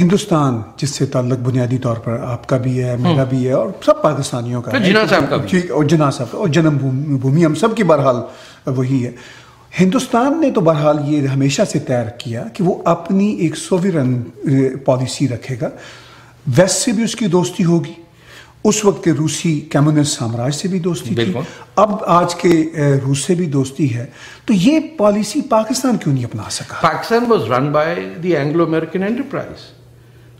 ہندوستان جس سے تعلق بنیادی طور پر آپ کا بھی ہے میرا بھی ہے اور سب پاکستانیوں کا جناح صاحب کا بھی۔ ٹھیک اور جناح صاحب اور جنم بھومی ہم سب کی بہرحال وہی ہے۔ ہندوستان نے تو بہرحال یہ ہمیشہ سے طے کیا کہ وہ اپنی ایک سوورن پالیسی رکھے گا۔ ویسٹ سے بھی اس کی دوستی ہوگی۔ اس وقت کے روسی کمیونسٹ سامراج سے بھی دوستی تھی۔ اب آج کے روس سے بھی دوستی ہے۔ تو یہ پالیسی پاکستان کیوں نہیں اپنا سکا؟ Pakistan was run by the Anglo American enterprise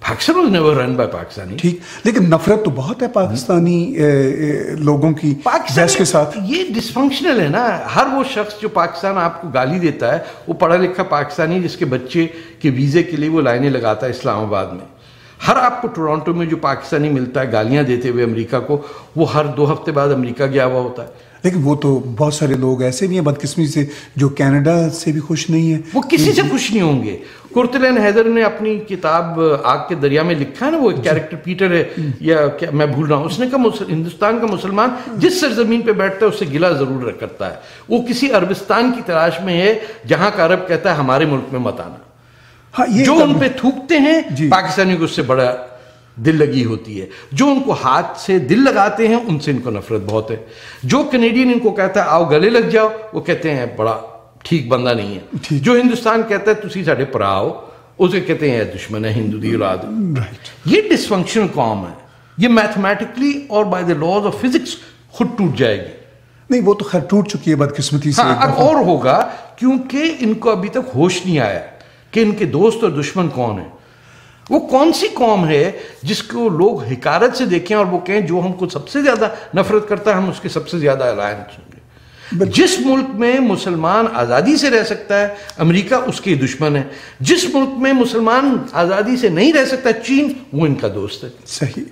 Pakistan was never run by Pakistani ٹھیک لیکن نفرت تو بہت ہے پاکستانی لوگوں کی ویسٹ کے ساتھ۔ یہ ڈسفنکشنل ہے نا۔ ہر وہ شخص جو پاکستان آپ کو گالی دیتا ہے وہ پڑھا لکھا پاکستانی جس کے بچے کے ویزے کے لیے وہ لائنیں لگاتا ہے اسلام آباد میں۔ ہر آپ کو ٹورانٹو میں جو پاکستانی ملتا ہے گالیاں دیتے ہوئے امریکہ کو وہ ہر دو ہفتے بعد امریکہ گیا ہوا ہوتا ہے۔ لیکن وہ تو بہت سارے لوگ ایسے بھی ہیں بدقسمی سے جو کینیڈا سے بھی خوش نہیں ہیں۔ وہ کسی سے خوش نہیں ہوں گے۔ کرتلین حیدر نے اپنی کتاب آگ کے دریا میں لکھا ہے نا وہ ایک کیریکٹر پیٹر ہے یا کیا میں بھول رہا ہوں۔ اس نے کہا ہندوستان کا مسلمان جس سرزمین پہ بیٹھتا ہے اس سے گلا ضرور کرتا ہے۔ وہ کسی عربستان کی تلاش میں ہے جہاں کا عرب کہتا ہے ہمارے ملک میں مت آنا۔ جو تو- ان پہ تھوکتے ہیں جی۔ پاکستانی کو اس سے بڑا دل لگی ہوتی ہے۔ جو ان کو ہاتھ سے دل لگاتے ہیں ان سے ان کو نفرت بہت ہے۔ جو کینیڈین ان کو کہتا ہے آؤ گلے لگ جاؤ وہ کہتے ہیں بڑا ٹھیک بندہ نہیں ہے۔ جو ہندوستان کہتا ہے تسی ساڈے پرا آؤ اسے کہتے ہیں دشمن ہے ہندو دی اولاد۔ یہ ڈسفنکشنل قوم ہے۔ یہ میتھمیٹکلی اور by the laws of physics خود ٹوٹ جائے گی۔ نہیں وہ تو خیر ٹوٹ چکی ہے بدقسمتی سے۔ ہاں۔ اور ہوگا کیونکہ ان کو ابھی تک ہوش نہیں آیا۔ کہ ان کے دوست اور دشمن کون ہیں؟ وہ کون سی قوم ہے جس کو لوگ حکارت سے دیکھیں اور وہ کہیں جو ہم کو سب سے زیادہ نفرت کرتا ہے ہم اس کے سب سے زیادہ الائنس ہوں گے۔ جس ملک میں مسلمان آزادی سے رہ سکتا ہے امریکہ اس کے دشمن ہے۔ جس ملک میں مسلمان آزادی سے نہیں رہ سکتا چین وہ ان کا دوست ہے۔ صحیح۔